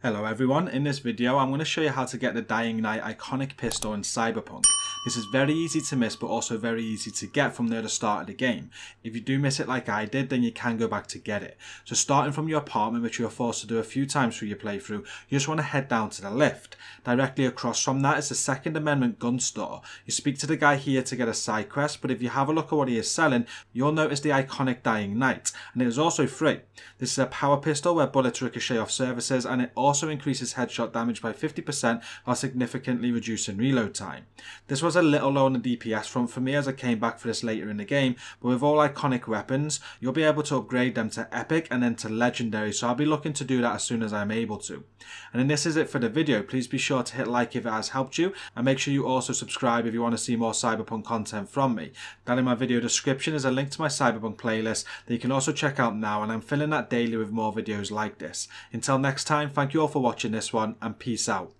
Hello everyone, in this video I'm going to show you how to get the Dying Night iconic pistol in Cyberpunk. This is very easy to miss but also very easy to get from near the start of the game. If you do miss it like I did then you can go back to get it. So starting from your apartment which you're forced to do a few times through your playthrough, you just want to head down to the lift. Directly across from that is the Second Amendment gun store. You speak to the guy here to get a side quest but if you have a look at what he is selling you'll notice the iconic Dying Night, and it is also free. This is a power pistol where bullets ricochet off surfaces and it also increases headshot damage by 50% while significantly reducing reload time. This was a little low on the DPS front for me as I came back for this later in the game, but with all iconic weapons, you'll be able to upgrade them to epic and then to legendary, so I'll be looking to do that as soon as I'm able to. And then this is it for the video, please be sure to hit like if it has helped you, and make sure you also subscribe if you want to see more Cyberpunk content from me. Down in my video description is a link to my Cyberpunk playlist that you can also check out now, and I'm filling that daily with more videos like this. Until next time, thank you all for watching this one, and peace out.